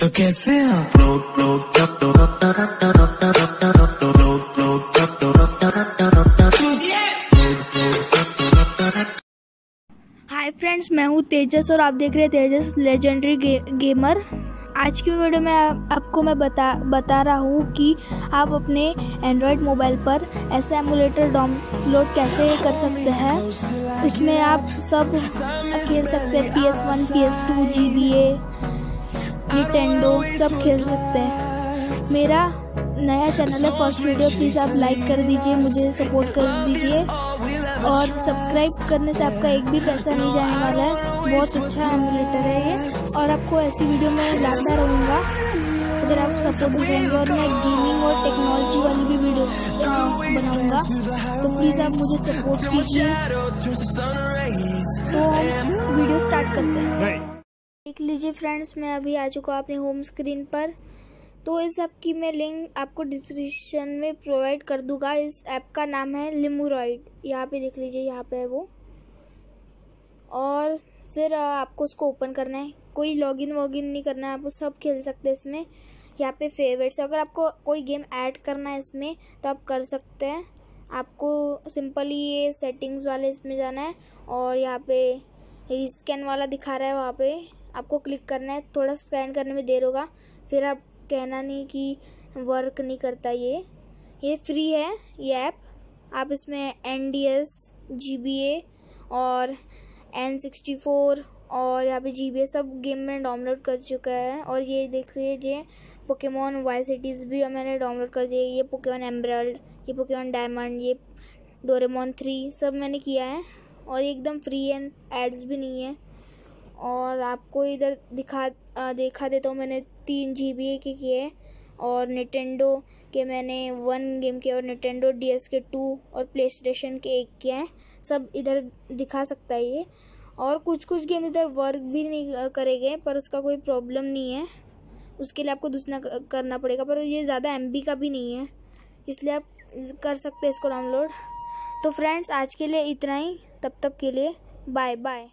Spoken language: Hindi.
तो कैसे हाय फ्रेंड्स मैं हूँ तेजस और आप देख रहे हैं तेजस लेजेंडरी गे, गेमर आज की वीडियो में आप, आपको मैं बता बता रहा हूँ कि आप अपने एंड्रॉयड मोबाइल पर ऐसा एमुलेटर डाउनलोड कैसे कर सकते हैं। इसमें आप सब खेल सकते हैं P S one P S two G B A Nintendo सब खेल सकते हैं। मेरा नया चैनल है फ़र्स्ट वीडियो प्लीज़ आप लाइक कर दीजिए, मुझे सपोर्ट कर दीजिए। और सब्सक्राइब करने से आपका एक भी पैसा नहीं जाने वाला है। बहुत अच्छा एमुलेटर है ये। और आपको ऐसी वीडियो में लाता रहूँगा, अगर आप सपोर्ट करेंगे और मैं गेमिंग और टेक्नोलॉजी वाली भी वीडियो बनाऊँगा। तो प्लीज़ आप मुझे सपोर्ट कीजिए। तो हम वीडियो स्टार्ट करते हैं। देख लीजिए फ्रेंड्स, मैं अभी आ चुका हूँ अपने होम स्क्रीन पर। तो इस ऐप की मैं लिंक आपको डिस्क्रिप्शन में प्रोवाइड कर दूँगा। इस ऐप का नाम है लिमोरॉइड यहाँ पे देख लीजिए, यहाँ पे है वो। और फिर आपको उसको ओपन करना है। कोई लॉगिन वॉगिन नहीं करना है, आप सब खेल सकते हैं इसमें। यहाँ पे फेवरेट्स अगर आपको कोई गेम ऐड करना है इसमें तो आप कर सकते हैं। आपको सिंपली ये सेटिंग्स वाले इसमें जाना है। और यहाँ पे स्कैन वाला दिखा रहा है वहाँ पे। आपको क्लिक करना है, थोड़ा स्कैन करने में देर होगा, फिर आप कहना नहीं कि वर्क नहीं करता ये। ये फ्री है, ये ऐप आप इसमें N D S G B A और एन सिक्सटी फोर और यहाँ पे जी बी ए सब गेम मैंने डाउनलोड कर चुका है। और ये देख लीजिए पोकेमोन वाई सिटीज़ भी मैंने डाउनलोड कर दिए। ये पोकेमोन एम्ब्रल्ड ये पोकेमोन डायमंड ये डोरेमोन थ्री सब मैंने किया है। और एकदम फ्री एंड एड्स भी नहीं है। और आपको इधर दिखा आ, देखा देता हूँ मैंने तीन जी बी ए के किए और निटेंडो के मैंने वन गेम के और निटेंडो डी एस के टू और प्ले स्टेशन के एक किए हैं। सब इधर दिखा सकता है ये। और कुछ कुछ गेम इधर वर्क भी नहीं करे गए पर उसका कोई प्रॉब्लम नहीं है। उसके लिए आपको दूसरा करना पड़ेगा पर ये ज़्यादा एमबी का भी नहीं है। इसलिए आप कर सकते हैं इसको डाउनलोड तो फ्रेंड्स आज के लिए इतना ही। तब तक के लिए बाय बाय